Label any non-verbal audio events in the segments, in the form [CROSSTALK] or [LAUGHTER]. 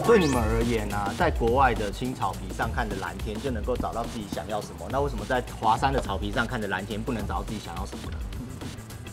对你们而言呢，在国外的青草皮上看的蓝天就能够找到自己想要什么，那为什么在华山的草皮上看的蓝天不能找到自己想要什么呢？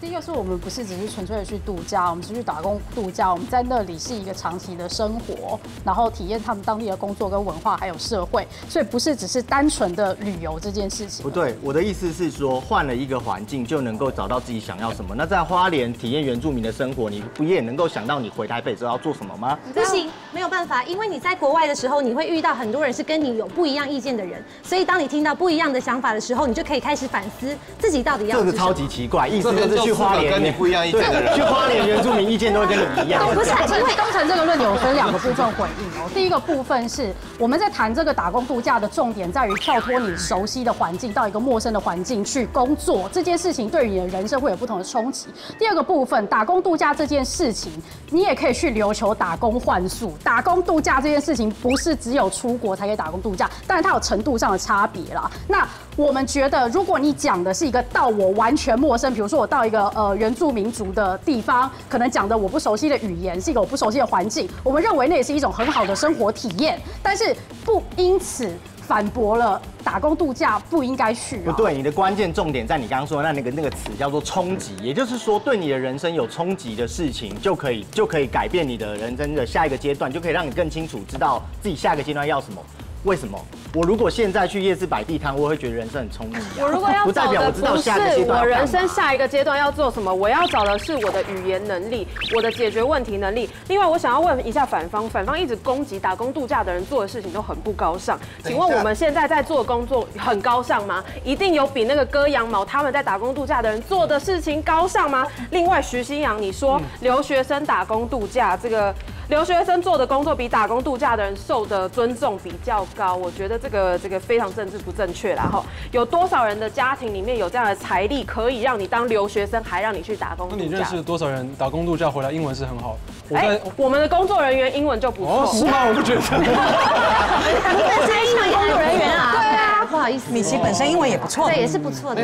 第一个是我们不是只是纯粹的去度假，我们是去打工度假，我们在那里是一个长期的生活，然后体验他们当地的工作跟文化还有社会，所以不是只是单纯的旅游这件事情。不对，我的意思是说，换了一个环境就能够找到自己想要什么。那在花莲体验原住民的生活，你不也能够想到你回台北之后要做什么吗？不行，没有办法，因为你在国外的时候，你会遇到很多人是跟你有不一样意见的人，所以当你听到不一样的想法的时候，你就可以开始反思自己到底要。这个超级奇怪，意思就是去花莲跟你不一样。意见去花莲原住民意见都会跟你一样。不是，因为工程这个论点我分两个部分回应哦。第一个部分是我们在谈这个打工度假的重点在于跳脱你熟悉的环境到一个陌生的环境去工作，这件事情对于你的人生会有不同的冲击。第二个部分，打工度假这件事情，你也可以去琉球打工换宿。打工度假这件事情不是只有出国才可以打工度假，但是它有程度上的差别啦。那我们觉得，如果你讲的是一个到我完全陌生，比如说我到一个呃原住民族的地方，可能讲的我不熟悉的语言，是一个我不熟悉的环境，我们认为那也是一种很好的生活体验，但是不因此反驳了打工度假不应该去。不对，你的关键重点在你刚刚说的那那个那个词叫做冲击，也就是说对你的人生有冲击的事情，就可以就可以改变你的人生的下一个阶段，就可以让你更清楚知道自己下一个阶段要什么。为什么？我如果现在去夜市摆地摊，我会觉得人生很充实。我如果要 [LAUGHS] 找的不是我人生下一个阶段要做什么，我要找的是我的语言能力，我的解决问题能力。另外，我想要问一下反方，反方一直攻击打工度假的人做的事情都很不高尚，请问我们现在在做工作很高尚吗？一定有比那个割羊毛他们在打工度假的人做的事情高尚吗？另外，徐新阳，你说留学生打工度假这个。留学生做的工作比打工度假的人受的尊重比较高，我觉得这个这个非常政治不正确啦！哈，有多少人的家庭里面有这样的财力，可以让你当留学生，还让你去打工？那你认识多少人打工度假回来英文是很好？哎，我们的工作人员英文就不错，是吗？我不觉得。[LAUGHS] 你本身英文工作人员啊？对啊，不好意思，米奇本身英文也不错，对，也是不错的。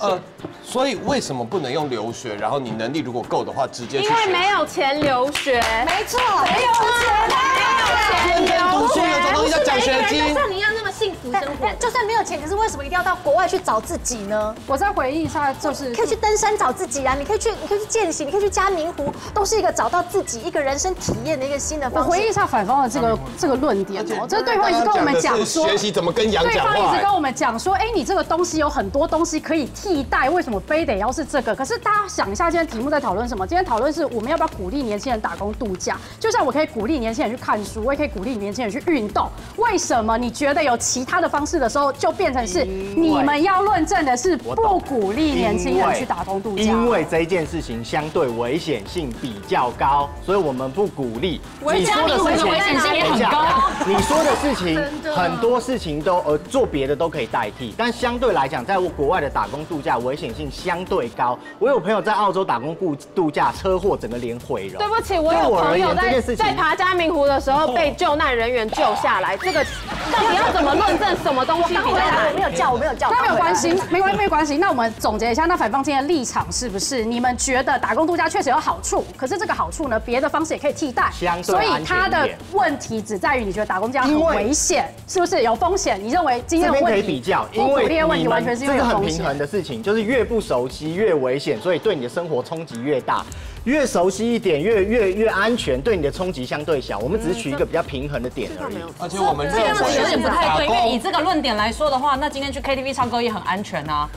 呃，所以为什么不能用留学？然后你能力如果够的话，直接去因为没有钱留学，没错，没有钱，没有钱读书有种东西叫奖学金。像你一样那么幸福生活，就算没有钱，可是为什么一定要到国外去找自己呢？我再回忆一下，就是可以去登山找自己啊，你可以去，你可以去践行，你可以去嘉明湖，都是一个找到自己一个人生体验的一个新的方式。我回忆一下反方的这个这个论点哦，这对方一直跟我们讲说，学习怎么跟羊讲话。对方一直跟我们讲说，哎，你这个东西有很多东西可以替代，为什么？非得要是这个，可是大家想一下，今天题目在讨论什么？今天讨论是我们要不要鼓励年轻人打工度假？就像我可以鼓励年轻人去看书，我也可以鼓励年轻人去运动。为什么你觉得有其他的方式的时候，就变成是你们要论证的是不鼓励年轻人去打工度假？因为这件事情相对危险性比较高，所以我们不鼓励。你说的事情危险性也很高。你说的事情 [LAUGHS] 很多事情都呃做别的都可以代替，但相对来讲，在国外的打工度假危险性。相对高，我有朋友在澳洲打工度度假，车祸整个脸毁容。对不起，我有朋友在在爬嘉明湖的时候被救难人员救下来。这个到底要怎么论证？什么东西比较难？我没有叫，我没有叫。那没有关系，没关系，没关系。那我们总结一下，那反方今天的立场是不是？你们觉得打工度假确实有好处，可是这个好处呢，别的方式也可以替代。相对所以他的问题只在于你觉得打工度假很危险，是不是有风险？你认为今天的问题可以比较，因为你们这是很平衡的事情，就是越不熟悉越。危险，所以对你的生活冲击越大，越熟悉一点，越越越安全，对你的冲击相对小。我们只是取一个比较平衡的点而已。而且我们这样子有点不太对，因为以这个论点来说的话，那今天去 KTV 唱歌也很安全啊。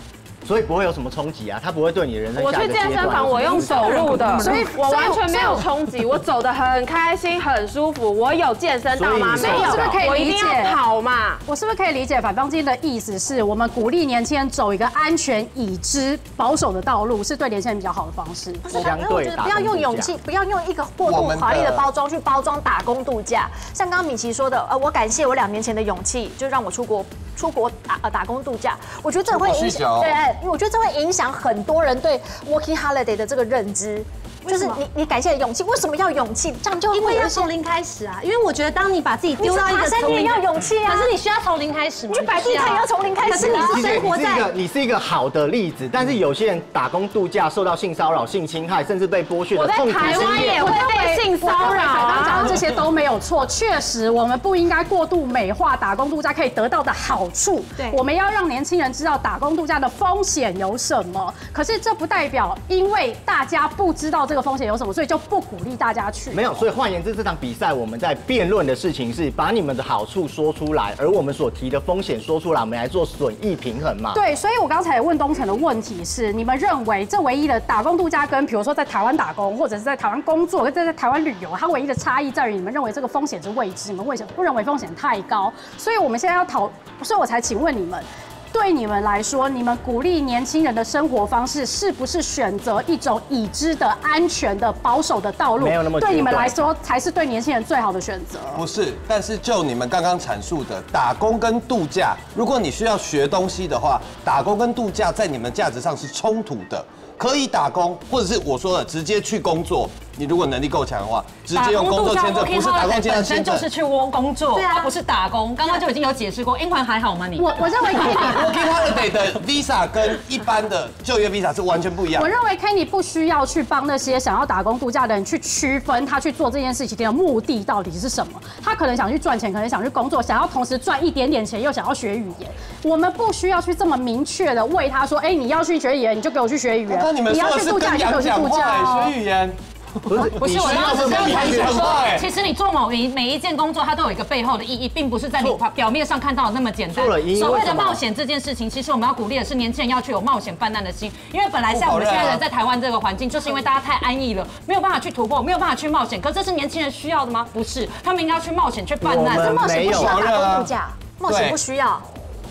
所以不会有什么冲击啊，它不会对你的人生。我去健身房，我用走路的，所以我完全没有冲击，我走的很开心，很舒服。我有健身到吗？没有，是不是可以理解？跑嘛，我是不是可以理解反方今天的意思？是我们鼓励年轻人走一个安全、已知、保守的道路，是对年轻人比较好的方式。不是，因为我觉得不要用勇气，不要用一个过度华丽的包装去包装打工度假。像刚刚米奇说的，呃，我感谢我两年前的勇气，就让我出国。出国打呃打工度假，我觉得这会影响，对，因为我觉得这会影响很多人对 working holiday 的这个认知。就是你你感谢的勇气，为什么要勇气？这样就因为要从零开始啊。因为我觉得当你把自己丢到一个你也要勇气啊。可是你需要从零开始，你去摆地摊也要从零开始。可是你是生活在你是一个好的例子，但是有些人打工度假受到性骚扰、性侵害，甚至被剥削的痛苦台湾也会被性骚扰。刚刚讲的这些都没有错，确实我们不应该过度美化打工度假可以得到的好处。对，我们要让年轻人知道打工度假的风险有什么。可是这不代表因为大家不知道这个风险有什么，所以就不鼓励大家去。没有，所以换言之，这场比赛我们在辩论的事情是把你们的好处说出来，而我们所提的风险说出来，我们来做损益平衡嘛。对，所以我刚才问东城的问题是：你们认为这唯一的打工度假跟比如说在台湾打工，或者是在台湾工作，跟在台湾旅游，它唯一的差异在于你们认为这个风险是未知，你们为什么不认为风险太高？所以我们现在要讨，所以我才请问你们。对你们来说，你们鼓励年轻人的生活方式，是不是选择一种已知的、安全的、保守的道路？没有那么对你们来说，才是对年轻人最好的选择。不是，但是就你们刚刚阐述的打工跟度假，如果你需要学东西的话，打工跟度假在你们价值上是冲突的。可以打工，或者是我说的直接去工作。你如果能力够强的话，直接用工作签证，不是打工签证，本身就是去工工作，对啊不是打工。刚刚就已经有解释过，英环还好吗？你我我认为 Working [LAUGHS] Holiday 的 Visa 跟一般的就业 Visa 是完全不一样。我认为 Kenny 不需要去帮那些想要打工度假的人去区分他去做这件事情的目的到底是什么。他可能想去赚钱，可能想去工作，想要同时赚一点点钱，又想要学语言。我们不需要去这么明确的为他说，哎，你要去学语言，你就给我去学语言。你要去度假，你就去度假。学语言。不是，[LAUGHS] 不是，我要是要讲说，其实你做某一每一件工作，它都有一个背后的意义，并不是在你表面上看到的那么简单。所谓的冒险这件事情，其实我们要鼓励的是年轻人要去有冒险泛滥的心，因为本来像我们现在人在台湾这个环境，就是因为大家太安逸了，没有办法去突破，没有办法去冒险。可这是年轻人需要的吗？不是，他们应该要去冒险去泛滥。冒险不需要打工度假，冒险不需要。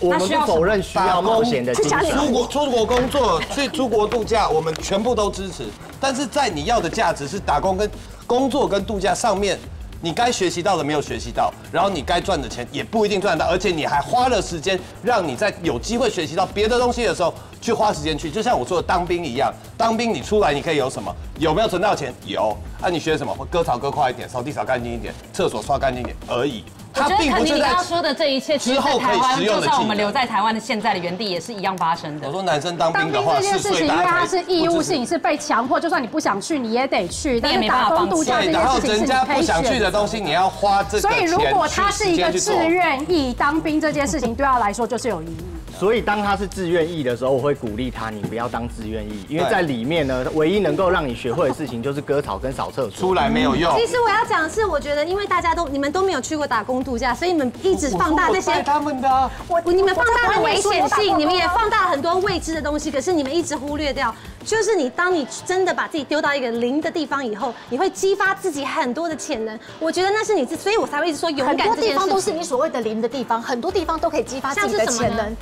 我们不否认需要冒险的精神。出国出国工作，去出国度假，我们全部都支持。但是在你要的价值是打工跟工作跟度假上面，你该学习到的没有学习到，然后你该赚的钱也不一定赚得到，而且你还花了时间让你在有机会学习到别的东西的时候去花时间去，就像我说的当兵一样，当兵你出来你可以有什么？有没有存到钱？有。啊，你学什么？割草割快一点，扫地扫干净一点，厕所刷干净一点而已。我觉得肯尼你刚刚说的这一切，其实在台湾，就算我们留在台湾的现在的原地，也是一样发生的。我说男生当兵的话，这件事情，因为他是义务性，是被强迫，就算你不想去，你也得去。但是打工度假这件事情是人家不想去的东西，你要花这个所以如果他是一个自愿意当兵，这件事情对他来说就是有意义。所以当他是自愿意的时候，我会鼓励他，你不要当自愿意，因为在里面呢，唯一能够让你学会的事情就是割草跟扫厕所，出来没有用。其实我要讲的是，我觉得因为大家都你们都没有去过打工度假，所以你们一直放大那些他们的，我你们放大了危险性，你们也放大了很多未知的东西，可是你们一直忽略掉。就是你，当你真的把自己丢到一个零的地方以后，你会激发自己很多的潜能。我觉得那是你自，所以我才会一直说勇敢。很多地方都是你所谓的零的地方，很多地方都可以激发自己的潜能。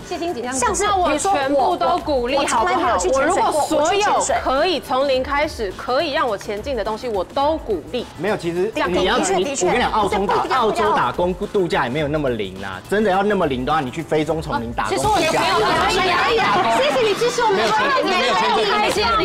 像是我全部都鼓励，好不好？我如果所有可以从零开始，可以让我前进的东西，我都鼓励。没有，其实你要你，我跟你讲，澳洲打澳洲打工度假也没有那么零啊。真的要那么零的话，你去非洲丛林打工度假。谢谢你支持我们，没有签证，谢谢。可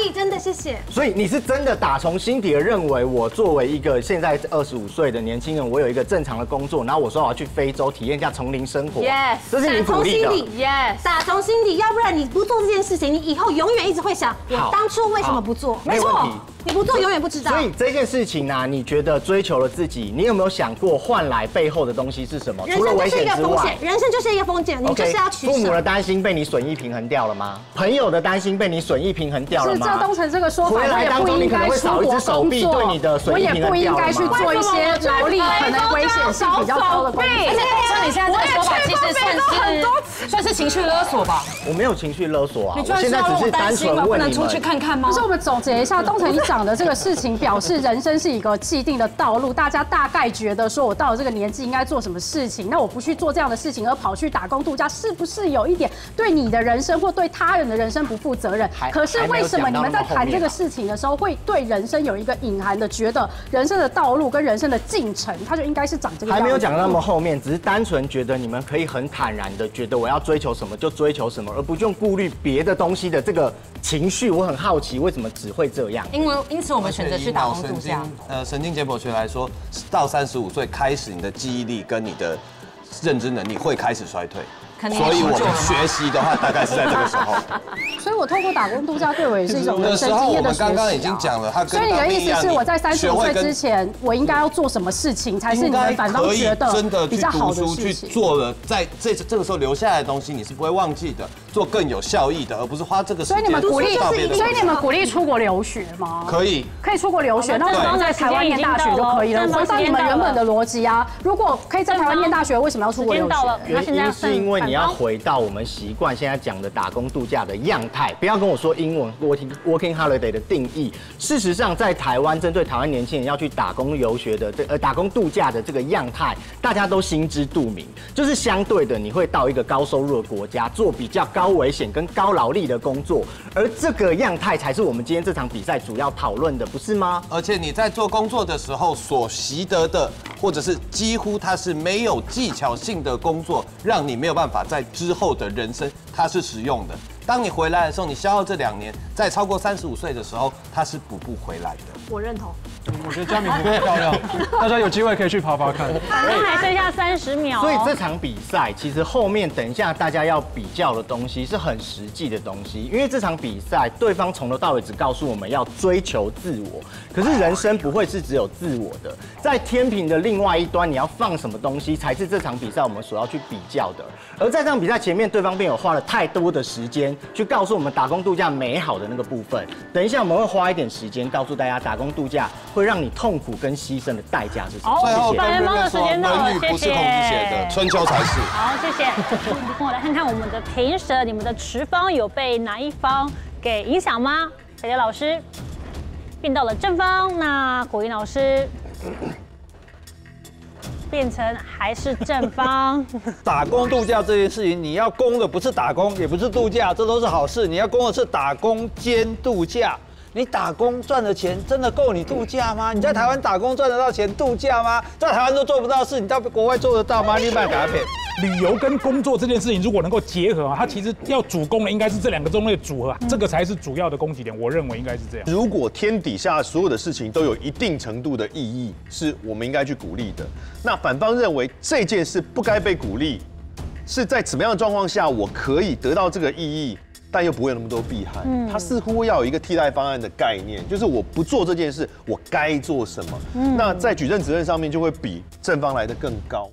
以，真的谢谢。所以你是真的打从心底的认为，我作为一个现在二十五岁的年轻人，我有一个正常的工作，然后我说我要去非洲体验一下丛林生活。Yes，这是你鼓励的。Yes，打从心底，要不然你不做这件事情，你以后永远一直会想，我当初为什么不做？没错。你不做永远不知道。所以这件事情呢，你觉得追求了自己，你有没有想过换来背后的东西是什么？除了危险之外，人生就是一个风险，你就是要取父母的担心被你损益平衡掉了吗？朋友的担心被你损益平衡掉了吗？是这东城这个说法，回来当中你可能会少一只手臂，对你的我也不应该去做一些劳力可能危险性比较高的工作。像你现在这个说法，其实算是算是情绪勒索吧？我没有情绪勒索啊，我现在只是单纯问你们。出去看看吗？就是我们总结一下，东城你讲的这个事情。表示人生是一个既定的道路，大家大概觉得说，我到了这个年纪应该做什么事情？那我不去做这样的事情，而跑去打工度假，是不是有一点对你的人生或对他人的人生不负责任？可是为什么你们在谈这个事情的时候，会对人生有一个隐含的觉得人生的道路跟人生的进程，它就应该是长这个样子。还没有讲那么后面，只是单纯觉得你们可以很坦然的觉得我要追求什么就追求什么，而不用顾虑别的东西的这个情绪。我很好奇为什么只会这样？因为因此我们选择去打工度假。呃，神经解剖学来说，到三十五岁开始，你的记忆力跟你的认知能力会开始衰退。所以我们学习的话，大概是在这个时候。[LAUGHS] 所以我透过打工度假，对我也是一种人生经验的学习。刚刚已经讲了，他所以你的意思是，我在三十五岁之前，我应该要做什么事情，才是你们反方觉得真的比较好的事情？做了，在这这个时候留下来的东西，你是不会忘记的。做更有效益的，而不是花这个时间。所以你们鼓励，所以你们鼓励出国留学吗？可以，可以出国留学。那为什么在台湾念大学就可以了？回到你们原本的逻辑啊！如果可以在台湾念大学，为什么要出国留学？原因是因为你要回到我们习惯现在讲的打工度假的样态。不要跟我说英文 working working holiday 的定义。事实上，在台湾针对台湾年轻人要去打工游学的这呃打工度假的这个样态，大家都心知肚明。就是相对的，你会到一个高收入的国家做比较高。危险跟高劳力的工作，而这个样态才是我们今天这场比赛主要讨论的，不是吗？而且你在做工作的时候所习得的，或者是几乎它是没有技巧性的工作，让你没有办法在之后的人生它是实用的。当你回来的时候，你消耗这两年，在超过三十五岁的时候，它是补不回来的。我认同。我觉得佳敏很漂亮，大家有机会可以去爬爬看。还剩下三十秒。所以这场比赛其实后面等一下大家要比较的东西是很实际的东西，因为这场比赛对方从头到尾只告诉我们要追求自我，可是人生不会是只有自我的，在天平的另外一端，你要放什么东西才是这场比赛我们所要去比较的。而在这场比赛前面，对方便有花了太多的时间。去告诉我们打工度假美好的那个部分。等一下我们会花一点时间告诉大家，打工度假会让你痛苦跟牺牲的代价是什么。最后跟观众说，《论语》不是孔子写的，《春秋》才是。好，谢谢。跟我来看看我们的评审，你们的持方有被哪一方给影响吗？小杰老师变到了正方，那果云老师。变成还是正方。打工度假这件事情，你要攻的不是打工，也不是度假，这都是好事。你要攻的是打工兼度假。你打工赚的钱真的够你度假吗？你在台湾打工赚得到钱度假吗？在台湾都做不到事，你到国外做得到吗？你卖给他骗。旅游跟工作这件事情如果能够结合啊，它其实要主攻的应该是这两个中的组合，这个才是主要的供给点。我认为应该是这样。如果天底下所有的事情都有一定程度的意义，是我们应该去鼓励的。那反方认为这件事不该被鼓励，是在怎么样的状况下我可以得到这个意义？但又不会有那么多避害，他似乎要有一个替代方案的概念，就是我不做这件事，我该做什么？那在举证责任上面就会比正方来的更高。